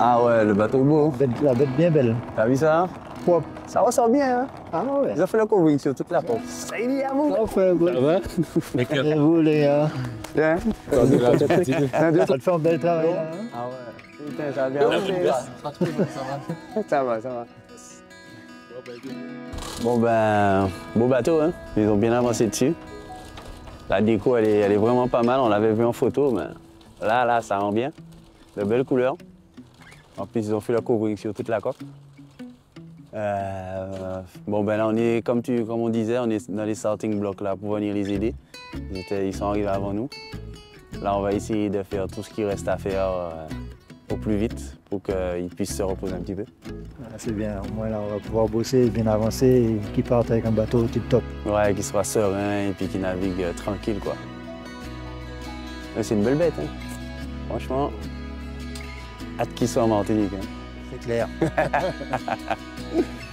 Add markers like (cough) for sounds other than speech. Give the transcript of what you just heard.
Ah ouais, le bateau est beau. Bête- La bête bien belle. T'as vu ça Propre. Ça ressort bien, hein Ah ouais. Ils ont fait le covering sur toute la porte. Ça y est, à vous Parfait, bon. Ça va Et vous, les gars Bien. La Ça te fait un bel travail, hein Ah ouais. Putain, ça a bien avancé. Ça va, ça va. Bon ben, beau bateau, hein. Ils ont bien avancé dessus. La déco, elle est, elle est vraiment pas mal. On l'avait vu en photo, mais là, là, ça rend bien. De belles couleurs. En plus, ils ont fait la covering sur toute la coque. Euh, bon ben là, on est, comme, tu, comme on disait, on est dans les starting blocks là pour venir les aider. Ils, étaient- ils sont arrivés avant nous. Là, on va essayer de faire tout ce qui reste à faire euh, au plus vite pour qu'ils puissent se reposer un petit peu. Ah, C'est bien, au moins là, on va pouvoir bosser, bien avancer, et qu'ils partent avec un bateau tip top. Ouais, qu'il soit serein et puis qu'il navigue euh, tranquille, quoi. Mais c'est une belle bête, hein. Franchement, hâte qu'il soit en Martinique. hein. C'est clair. (laughs)